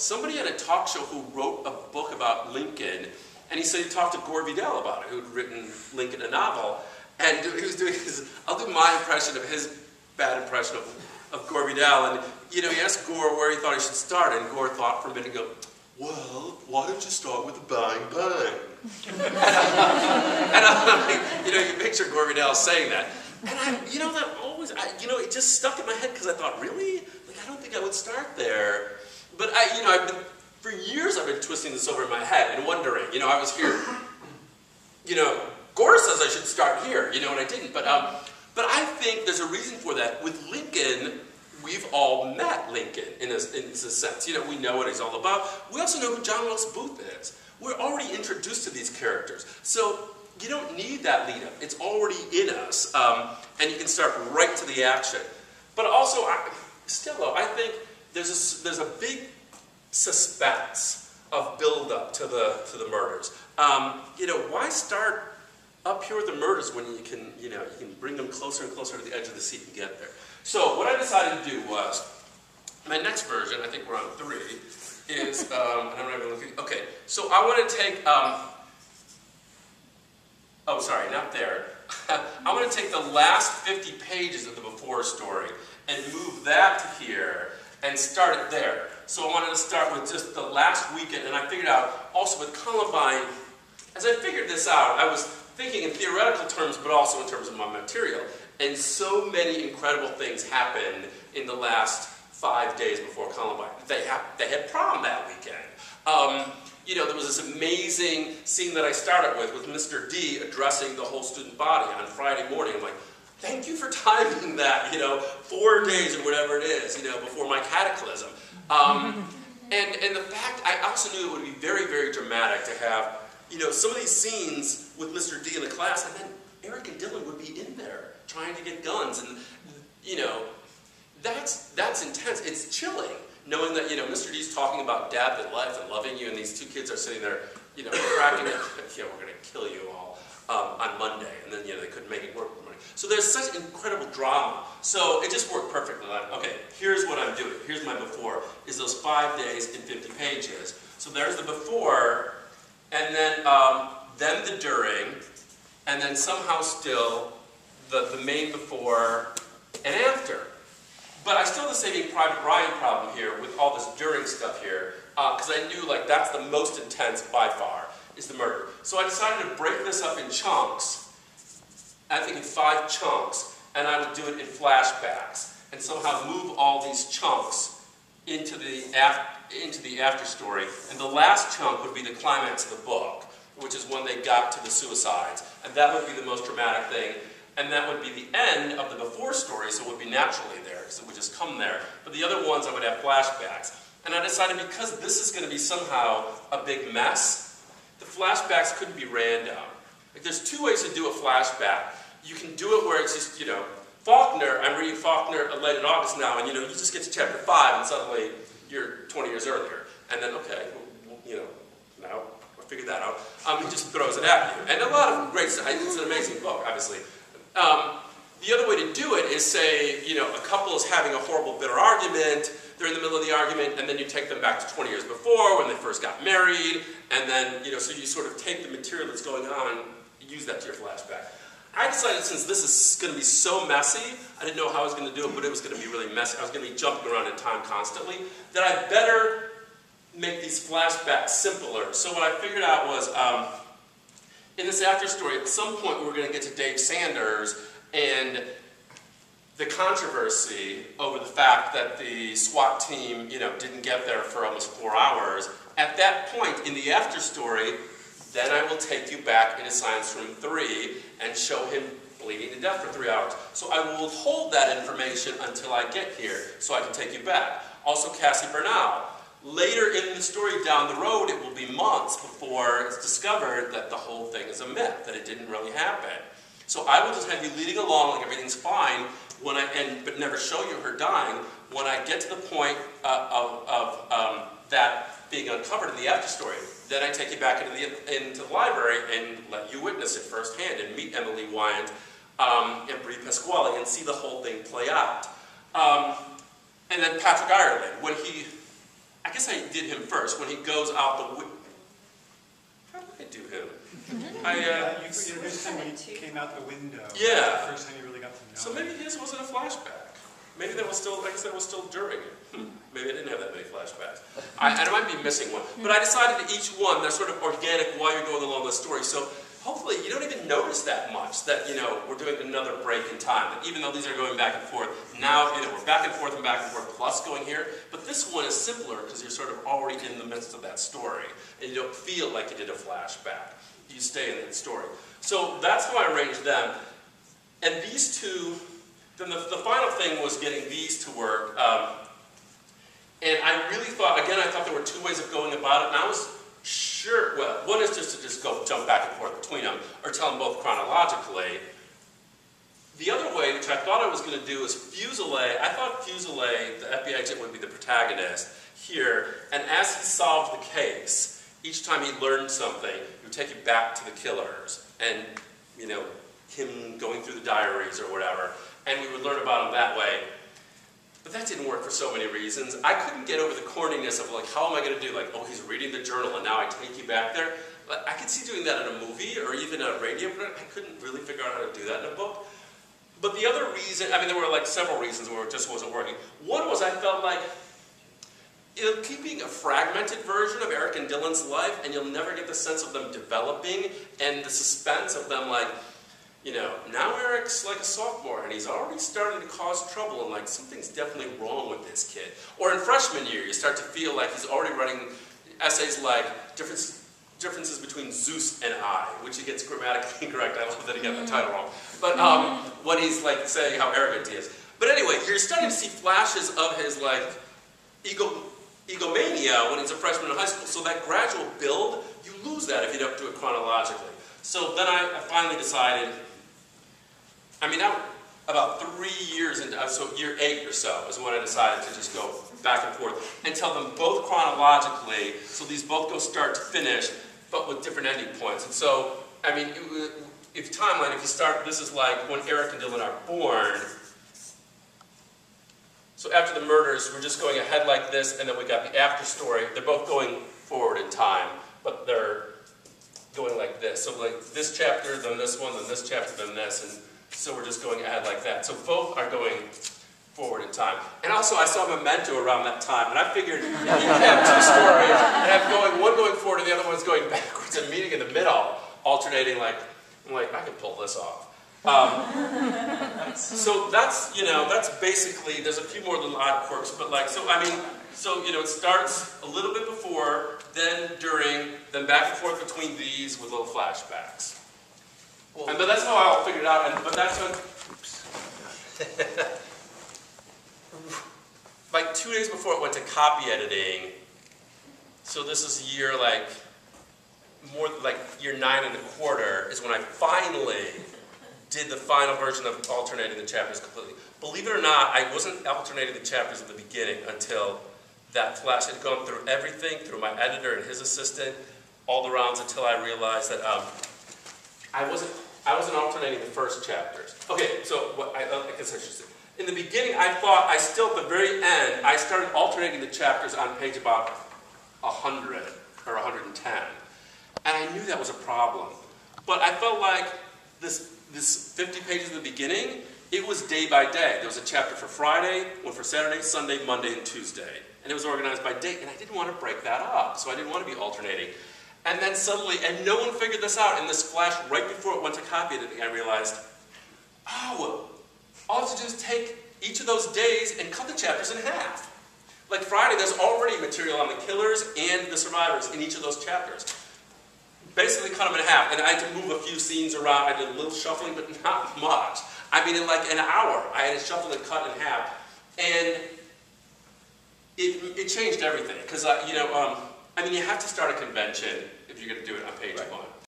somebody had a talk show who wrote a book about Lincoln, and he said he talked to Gore Vidal about it, who'd written Lincoln, a novel, and he was doing his, I'll do my impression of his bad impression of, of Gore Vidal, and, you know, he asked Gore where he thought he should start, and Gore thought for a minute and go, well, why don't you start with a bang bang? and I'm like, you know, you picture Gore Vidal saying that. And I, you know, that always, I, you know, it just stuck in my head because I thought, really? Like, I don't think I would start there. But I, you know, I've been, for years I've been twisting this over in my head and wondering, you know, I was here, you know, Gore says I should start here, you know, and I didn't. But, um, but I think there's a reason for that. With Lincoln, we've all met Lincoln in a, in a sense. You know, we know what he's all about. We also know who John Wilkes Booth is. We're already introduced to these characters. So you don't need that lead up. It's already in us. Um, and you can start right to the action. But also, I, still though, I think there's a, there's a big suspense of build up to the, to the murders. Um, you know, why start up here with the murders when you can, you know, you can bring them closer and closer to the edge of the seat and get there. So what I decided to do was, my next version, I think we're on three, is, um, I'm not even looking, okay, so I want to take, um, oh sorry, not there. I want to take the last 50 pages of the before story and move that to here and start it there. So I wanted to start with just the last weekend, and I figured out also with Columbine, as I figured this out, I was thinking in theoretical terms, but also in terms of my material. And so many incredible things happened in the last five days before Columbine. They, had they had prom that weekend. Um, you know, there was this amazing scene that I started with, with Mr. D addressing the whole student body on Friday morning. I'm like, thank you for timing that, you know, four days or whatever it is, you know, before my cataclysm. Um, and, and the fact, I also knew it would be very, very dramatic to have, you know, some of these scenes with Mr. D in the class, and then Eric and Dylan would be in there trying to get guns. And, you know, that's, that's intense. It's chilling knowing that, you know, Mr. D's talking about dad and life and loving you, and these two kids are sitting there, you know, cracking it. yeah, we're going to kill you all um, on Monday. And then, you know, they couldn't make it work. So there's such incredible drama. So it just worked perfectly. Like, okay, here's what I'm doing. Here's my before, is those five days in 50 pages. So there's the before, and then, um, then the during, and then somehow still the, the main before and after. But I still have the Saving Private Ryan problem here with all this during stuff here, because uh, I knew like that's the most intense by far, is the murder. So I decided to break this up in chunks, I think in five chunks, and I would do it in flashbacks, and somehow move all these chunks into the, into the after story. And the last chunk would be the climax of the book, which is when they got to the suicides. And that would be the most dramatic thing and that would be the end of the before story, so it would be naturally there, because it would just come there. But the other ones, I would have flashbacks. And I decided because this is going to be somehow a big mess, the flashbacks couldn't be random. Like, there's two ways to do a flashback. You can do it where it's just, you know, Faulkner, I'm reading Faulkner Light in August now, and you know, you just get to chapter 5 and suddenly you're 20 years earlier. And then, okay, you know, now I figured that out. Um, he just throws it at you. And a lot of great stuff. It's an amazing book, obviously. Um, the other way to do it is say, you know, a couple is having a horrible, bitter argument, they're in the middle of the argument, and then you take them back to 20 years before when they first got married, and then, you know, so you sort of take the material that's going on use that to your flashback. I decided since this is going to be so messy, I didn't know how I was going to do it, but it was going to be really messy. I was going to be jumping around in time constantly, that I better make these flashbacks simpler. So what I figured out was, um, in this after story, at some point we're going to get to Dave Sanders and the controversy over the fact that the SWAT team, you know, didn't get there for almost four hours. At that point in the after story, then I will take you back into Science Room 3 and show him bleeding to death for three hours. So I will hold that information until I get here so I can take you back. Also Cassie Bernall. Later in the story down the road, it will be months before it's discovered that the whole thing is a myth, that it didn't really happen. So I will just have you leading along like everything's fine, when I, and, but never show you her dying. When I get to the point uh, of, of um, that being uncovered in the after story, then I take you back into the, into the library and let you witness it firsthand and meet Emily Wyant um, and Bree Pasquale and see the whole thing play out. Um, and then Patrick Ireland, when he I guess I did him first when he goes out the window. How did I do him? Mm-hmm. I, uh, You introduced him when he came out the window. Yeah. The first time you really got to know So maybe his wasn't a flashback. Maybe that was still, I guess that was still during it. Hmm. Maybe I didn't have that many flashbacks. I, and I might be missing one. But I decided that each one, they're sort of organic while you're going along the story. So hopefully you don't even notice that much that, you know, we're doing another break in time. That even though these are going back and forth, now, you know, we're back and forth and back and forth plus going here. But this one is simpler because you're sort of already in the midst of that story. And you don't feel like you did a flashback. You stay in that story. So that's how I arranged them. And these two, then the, the final thing was getting these to work. Um, and I really thought, again, I thought there were two ways of going about it. And I was sure, well, one is just to just go jump back and forth between them, or tell them both chronologically. The other way, which I thought I was going to do, is Fuselier. I thought Fuselier, the FBI agent, would be the protagonist here. And as he solved the case, each time he learned something, he would take you back to the killers. And, you know, him going through the diaries or whatever. And we would learn about him that way. But that didn't work for so many reasons. I couldn't get over the corniness of like, how am I going to do like, oh, he's reading the journal and now I take you back there. But I could see doing that in a movie or even a radio, but I couldn't really figure out how to do that in a book. But the other reason, I mean, there were like several reasons where it just wasn't working. One was I felt like, you know, keeping a fragmented version of Eric and Dylan's life, and you'll never get the sense of them developing and the suspense of them like, you know, now Eric's like a sophomore and he's already starting to cause trouble and like something's definitely wrong with this kid. Or in freshman year, you start to feel like he's already writing essays like difference, differences between Zeus and I, which he gets grammatically incorrect. I love that he got the title wrong. But um, when he's like saying how arrogant he is. But anyway, you're starting to see flashes of his like ego, egomania when he's a freshman in high school. So that gradual build, you lose that if you don't do it chronologically. So then I, I finally decided I mean, about three years into, uh, so year eight or so is when I decided to just go back and forth and tell them both chronologically, so these both go start to finish, but with different ending points. And so, I mean, if timeline, if you start, this is like when Eric and Dylan are born. So after the murders, we're just going ahead like this, and then we got the after story. They're both going forward in time, but they're going like this. So like this chapter, then this one, then this chapter, then this, and so we're just going ahead like that. So both are going forward in time. And also I saw Memento around that time, and I figured you have two stories, and have going one going forward and the other one's going backwards and meeting in the middle, alternating like, I'm like, I can pull this off. Um, so that's, you know, that's basically, there's a few more little odd quirks, but like, so I mean, so, you know, it starts a little bit before, then during, then back and forth between these with little flashbacks. And, but that's how I all figured out. And, but that's when, like two days before it went to copy editing. So this is year like more like year nine and a quarter is when I finally did the final version of alternating the chapters completely. Believe it or not, I wasn't alternating the chapters at the beginning until that flash had gone through everything, through my editor and his assistant, all the rounds until I realized that um, I wasn't, I wasn't alternating the first chapters. Okay, so what I, uh, I guess I should say. In the beginning, I thought, I still, at the very end, I started alternating the chapters on page about 100 or 110. And I knew that was a problem. But I felt like this, this 50 pages in the beginning, it was day by day. There was a chapter for Friday, one for Saturday, Sunday, Monday, and Tuesday. And it was organized by date, and I didn't want to break that up, so I didn't want to be alternating. And then suddenly, and no one figured this out, in this flash right before it went to copy editing, I realized, oh, all I have to do is take each of those days and cut the chapters in half. Like Friday, there's already material on the killers and the survivors in each of those chapters. Basically cut them in half, and I had to move a few scenes around. I did a little shuffling, but not much. I mean, in like an hour, I had to shuffle and cut in half. And it, it changed everything, because, you know, um, I mean, you have to start a convention if you're going to do it on page Right. one.